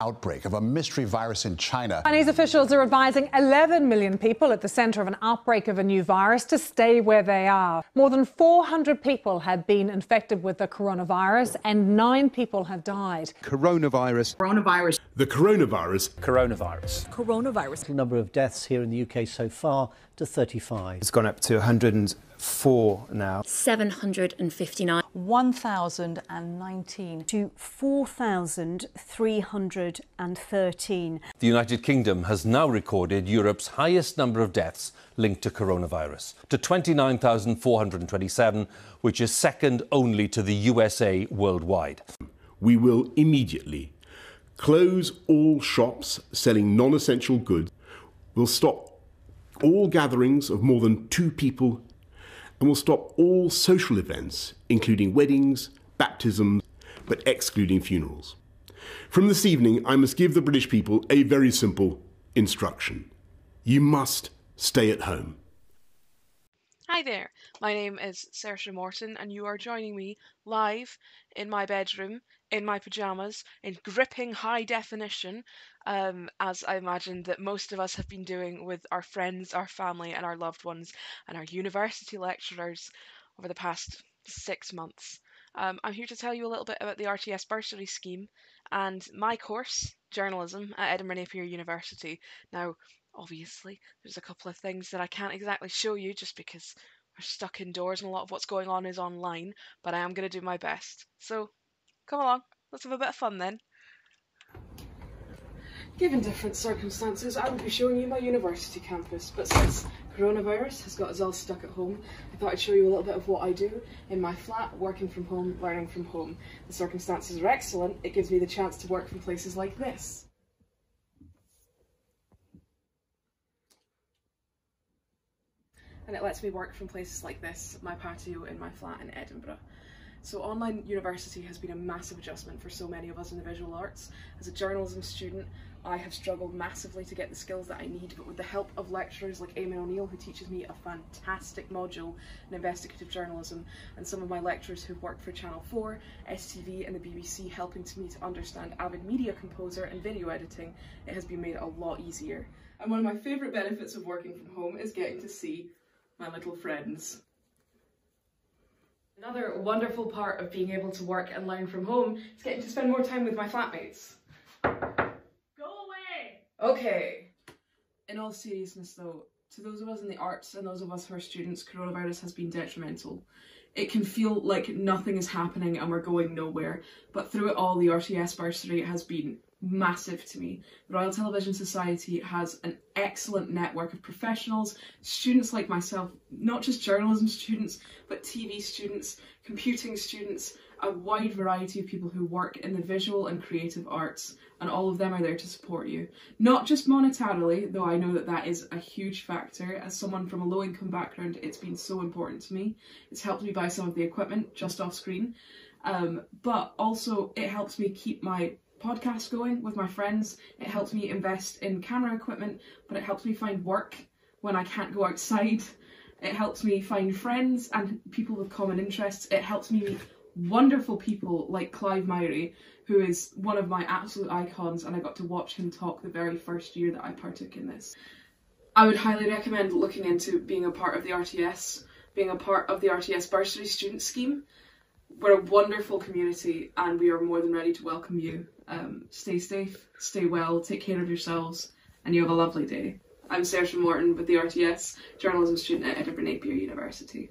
outbreak of a mystery virus in China. Chinese officials are advising 11 million people at the centre of an outbreak of a new virus to stay where they are. More than 400 people have been infected with the coronavirus and nine people have died. Coronavirus. Coronavirus. The coronavirus. Coronavirus. Coronavirus. The number of deaths here in the UK so far to 35. It's gone up to 104 now. 759. 1,019 to 4,313. The United Kingdom has now recorded Europe's highest number of deaths linked to coronavirus, to 29,427, which is second only to the USA worldwide. We will immediately close all shops selling non essential goods. We'll stop all gatherings of more than two people and will stop all social events, including weddings, baptisms, but excluding funerals. From this evening, I must give the British people a very simple instruction. You must stay at home. Hi there, my name is Saoirse Morton, and you are joining me live in my bedroom, in my pyjamas, in gripping high definition, um, as I imagine that most of us have been doing with our friends, our family, and our loved ones, and our university lecturers over the past six months. Um, I'm here to tell you a little bit about the RTS bursary scheme and my course, journalism, at Edinburgh Napier University. Now, obviously, there's a couple of things that I can't exactly show you just because we're stuck indoors and a lot of what's going on is online, but I am going to do my best. So, come along, let's have a bit of fun then. Given different circumstances, I would be showing you my university campus, but since coronavirus has got us all stuck at home, I thought I'd show you a little bit of what I do in my flat, working from home, learning from home. The circumstances are excellent, it gives me the chance to work from places like this. And it lets me work from places like this, my patio in my flat in Edinburgh. So online university has been a massive adjustment for so many of us in the visual arts. As a journalism student, I have struggled massively to get the skills that I need, but with the help of lecturers like Eamonn O'Neill, who teaches me a fantastic module in investigative journalism, and some of my lecturers who've worked for Channel 4, STV and the BBC helping to me to understand Avid Media Composer and video editing, it has been made a lot easier. And one of my favourite benefits of working from home is getting to see my little friends. Another wonderful part of being able to work and learn from home is getting to spend more time with my flatmates. Go away! Okay. In all seriousness though, to those of us in the arts and those of us who are students, coronavirus has been detrimental. It can feel like nothing is happening and we're going nowhere, but through it all the RTS bursary has been massive to me. The Royal Television Society has an excellent network of professionals, students like myself, not just journalism students, but TV students, computing students, a wide variety of people who work in the visual and creative arts, and all of them are there to support you. Not just monetarily, though I know that that is a huge factor. As someone from a low income background, it's been so important to me. It's helped me buy some of the equipment just off screen. Um, but also, it helps me keep my podcast going with my friends. It helps me invest in camera equipment, but it helps me find work when I can't go outside. It helps me find friends and people with common interests. It helps me meet wonderful people like Clive Myrie, who is one of my absolute icons, and I got to watch him talk the very first year that I partook in this. I would highly recommend looking into being a part of the RTS, being a part of the RTS bursary student scheme. We're a wonderful community and we are more than ready to welcome you. Um, stay safe, stay well, take care of yourselves, and you have a lovely day. I'm Saoirse Morton with the RTS, journalism student at Edinburgh Napier University.